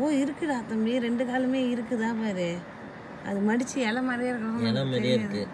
ஓ இருக்குடா தம்பி. ரெண்டு காலுமே இருக்குதா பாரு. அது மடிச்சு இலை மாதிரியே இருக்கணும் இலை மாதிரியே இருக்கு.